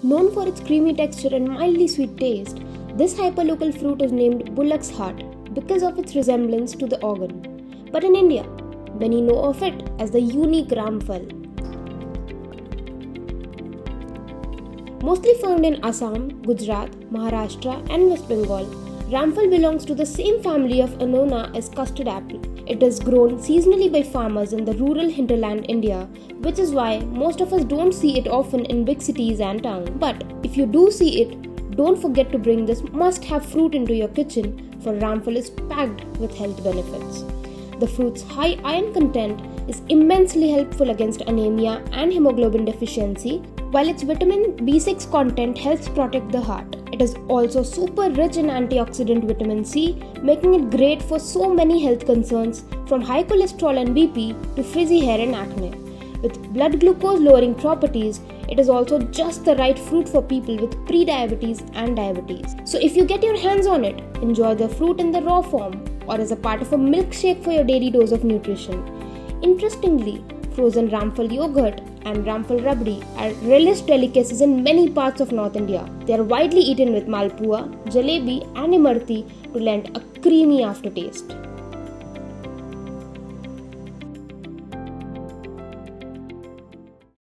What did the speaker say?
Known for its creamy texture and mildly sweet taste, this hyperlocal fruit is named bullock's heart because of its resemblance to the organ. But in India, many know of it as the unique ramphal. Mostly found in Assam, Gujarat, Maharashtra, and West Bengal, ramphal belongs to the same family of annona as custard apple. It is grown seasonally by farmers in the rural hinterland India, which is why most of us don't see it often in big cities and towns. But if you do see it, don't forget to bring this must have fruit into your kitchen, for ramphal is packed with health benefits. The fruit's high iron content is immensely helpful against anemia and hemoglobin deficiency, while its vitamin B6 content helps protect the heart. It is also super rich in antioxidant vitamin C, making it great for so many health concerns from high cholesterol and BP to frizzy hair and acne. With blood glucose lowering properties, it is also just the right fruit for people with pre-diabetes and diabetes. So if you get your hands on it, enjoy the fruit in the raw form or as a part of a milkshake for your daily dose of nutrition. Interestingly, frozen ramphal yogurt and ramphal rabdi are relished delicacies in many parts of North India. They are widely eaten with malpua, jalebi, and imarti to lend a creamy aftertaste.